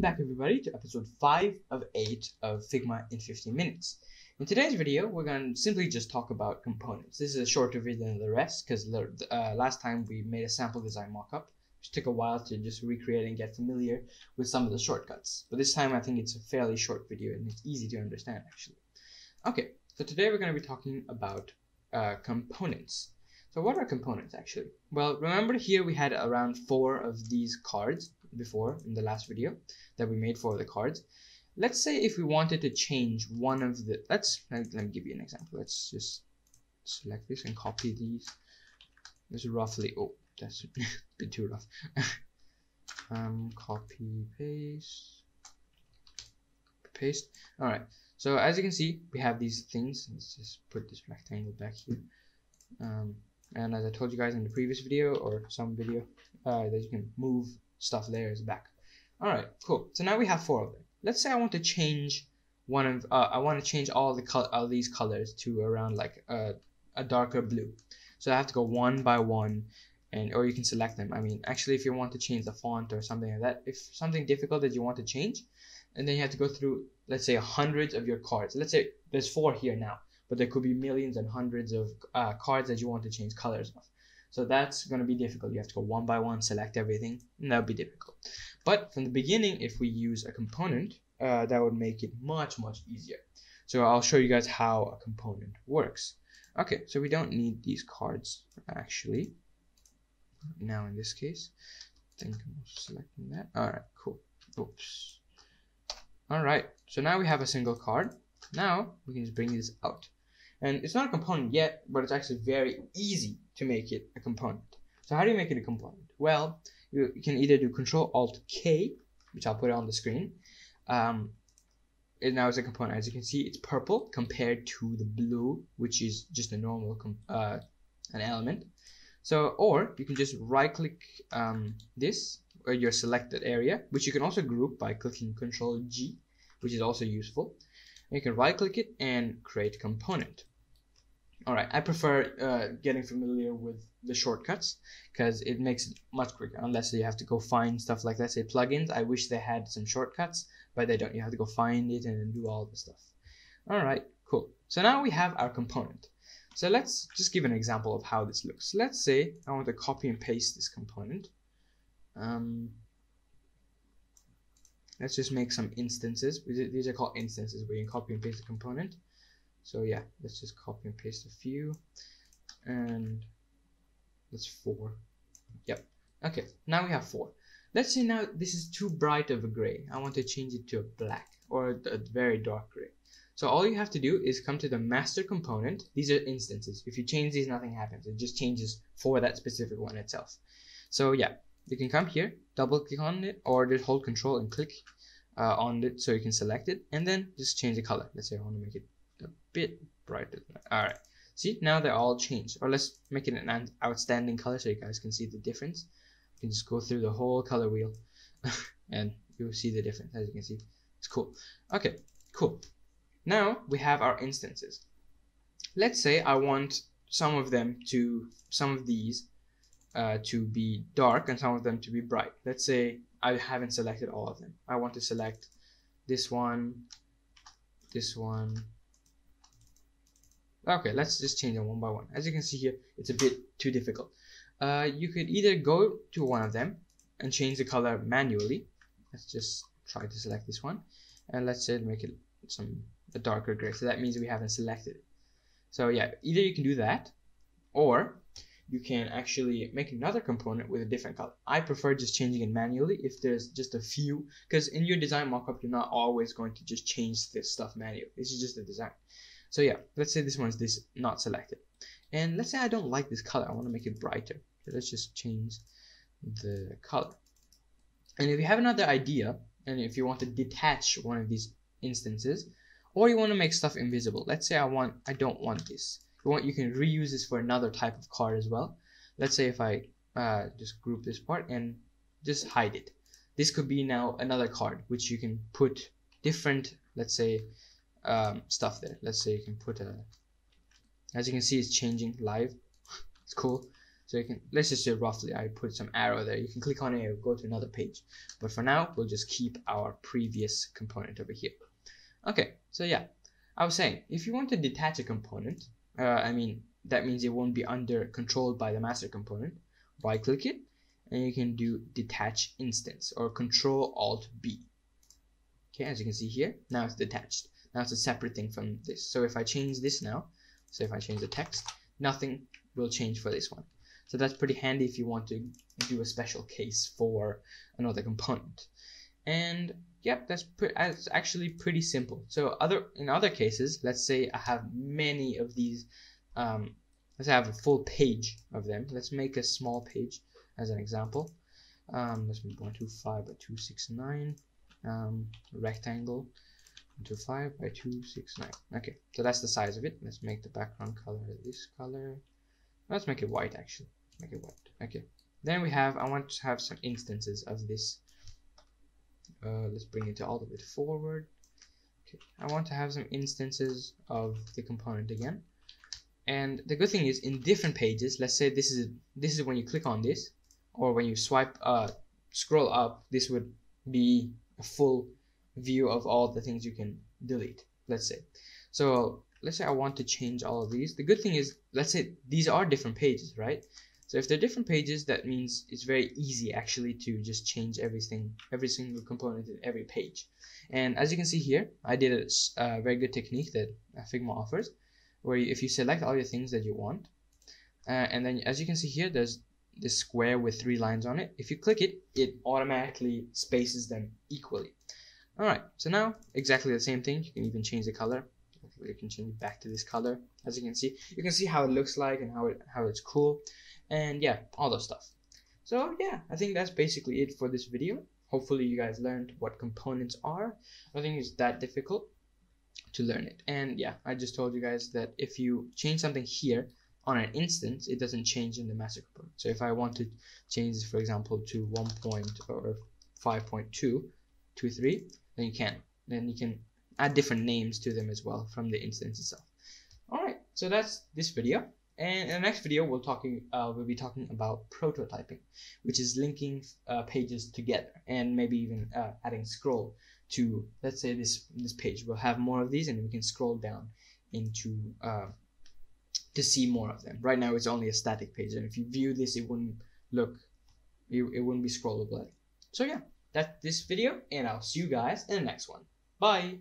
Welcome back everybody to episode 5 of 8 of Figma in 15 minutes. In today's video, we're going to simply just talk about components. This is a shorter video than the rest because uh, last time we made a sample design mockup, which took a while to just recreate and get familiar with some of the shortcuts. But this time I think it's a fairly short video and it's easy to understand actually. Okay, so today we're going to be talking about uh, components. So what are components actually? Well, remember here we had around four of these cards before in the last video that we made for the cards. Let's say if we wanted to change one of the, let's, let me give you an example. Let's just select this and copy these. This is roughly, oh, that's a bit too rough. um, copy, paste, paste. All right. So as you can see, we have these things. Let's just put this rectangle back here. Um, and as I told you guys in the previous video or some video, uh, that you can move stuff layers back. All right, cool. So now we have four of them. Let's say I want to change one of, uh, I want to change all the color, all these colors to around like a, a darker blue. So I have to go one by one and, or you can select them. I mean, actually, if you want to change the font or something like that, if something difficult that you want to change, and then you have to go through, let's say hundreds of your cards. Let's say there's four here now, but there could be millions and hundreds of uh, cards that you want to change colors of. So that's going to be difficult. You have to go one by one, select everything, and that would be difficult. But from the beginning, if we use a component, uh, that would make it much, much easier. So I'll show you guys how a component works. Okay, so we don't need these cards actually. Now in this case, I think I'm selecting that. All right, cool. Oops. All right, so now we have a single card. Now we can just bring this out. And it's not a component yet, but it's actually very easy to make it a component. So how do you make it a component? Well, you, can either do Control Alt K, which I'll put on the screen. Um, it now is a component. As you can see, it's purple compared to the blue, which is just a normal uh, an element. So, or you can just right click um, this or your selected area, which you can also group by clicking Control G, which is also useful. And you can right click it and create component. Alright, I prefer uh, getting familiar with the shortcuts because it makes it much quicker unless you have to go find stuff like let's say plugins. I wish they had some shortcuts, but they don't. You have to go find it and do all the stuff. Alright, cool. So now we have our component. So let's just give an example of how this looks. Let's say I want to copy and paste this component. Um, let's just make some instances. These are called instances where you can copy and paste a component. So yeah, let's just copy and paste a few and that's four. Yep. Okay, now we have four. Let's say now this is too bright of a gray. I want to change it to a black or a very dark gray. So all you have to do is come to the master component. These are instances. If you change these, nothing happens. It just changes for that specific one itself. So yeah, you can come here, double click on it, or just hold control and click uh, on it so you can select it, and then just change the color. Let's say I want to make it a bit brighter. All right. See, now they're all changed. Or let's make it an outstanding color so you guys can see the difference. You can just go through the whole color wheel and you'll see the difference as you can see. It's cool. Okay, cool. Now we have our instances. Let's say I want some of them to, some of these uh, to be dark and some of them to be bright. Let's say I haven't selected all of them. I want to select this one, this one, Okay, let's just change them one by one. As you can see here, it's a bit too difficult. Uh, you could either go to one of them and change the color manually. Let's just try to select this one. And let's say make it some a darker gray. So that means we haven't selected it. So yeah, either you can do that or you can actually make another component with a different color. I prefer just changing it manually if there's just a few, because in your design mockup, you're not always going to just change this stuff manually. This is just a design. So yeah, let's say this one's this not selected. And let's say I don't like this color. I want to make it brighter. So let's just change the color. And if you have another idea, and if you want to detach one of these instances, or you want to make stuff invisible. Let's say I want, I don't want this. You want, you can reuse this for another type of card as well. Let's say if I uh, just group this part and just hide it. This could be now another card, which you can put different, let's say, um, stuff there. Let's say you can put a, as you can see, it's changing live. it's cool. So you can, let's just say roughly, I put some arrow there. You can click on it, or go to another page. But for now, we'll just keep our previous component over here. Okay, so yeah, I was saying, if you want to detach a component, uh, I mean, that means it won't be under controlled by the master component. Right click it, and you can do detach instance or control alt B. Okay, as you can see here, now it's detached. Now it's a separate thing from this. So if I change this now, so if I change the text, nothing will change for this one. So that's pretty handy if you want to do a special case for another component. And yep, that's, that's actually pretty simple. So other in other cases, let's say I have many of these, um, let's have a full page of them. Let's make a small page as an example. Um, let's make 125 by 269, um, rectangle, 125 by 269. Okay, so that's the size of it. Let's make the background color this color. Let's make it white actually make it white okay then we have I want to have some instances of this uh, let's bring it to all the way forward okay I want to have some instances of the component again and the good thing is in different pages let's say this is this is when you click on this or when you swipe uh, scroll up this would be a full view of all the things you can delete let's say so let's say I want to change all of these the good thing is let's say these are different pages right so if they're different pages, that means it's very easy actually to just change everything, every single component in every page. And as you can see here, I did a, a very good technique that Figma offers, where if you select all your things that you want, uh, and then as you can see here, there's this square with three lines on it. If you click it, it automatically spaces them equally. Alright, so now exactly the same thing. You can even change the color. You can change it back to this color. As you can see, you can see how it looks like and how it how it's cool and yeah all those stuff so yeah i think that's basically it for this video hopefully you guys learned what components are i think it's that difficult to learn it and yeah i just told you guys that if you change something here on an instance it doesn't change in the master component so if i want to change this for example to 1 point or 5.223 then you can then you can add different names to them as well from the instance itself all right so that's this video and in the next video, we'll talking uh, we'll be talking about prototyping, which is linking uh, pages together and maybe even uh, adding scroll to let's say this this page. We'll have more of these, and we can scroll down into uh, to see more of them. Right now, it's only a static page, and if you view this, it wouldn't look it, it wouldn't be scrollable. So yeah, that's this video, and I'll see you guys in the next one. Bye.